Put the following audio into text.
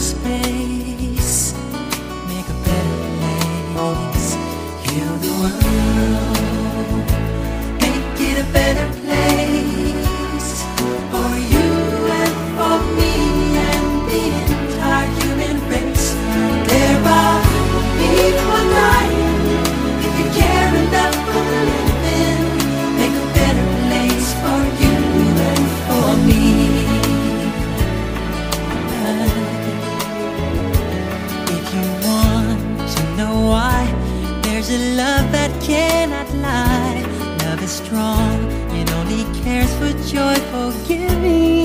space, make a better place. Heal the world, that cannot lie. Love is strong, it only cares for joyful giving.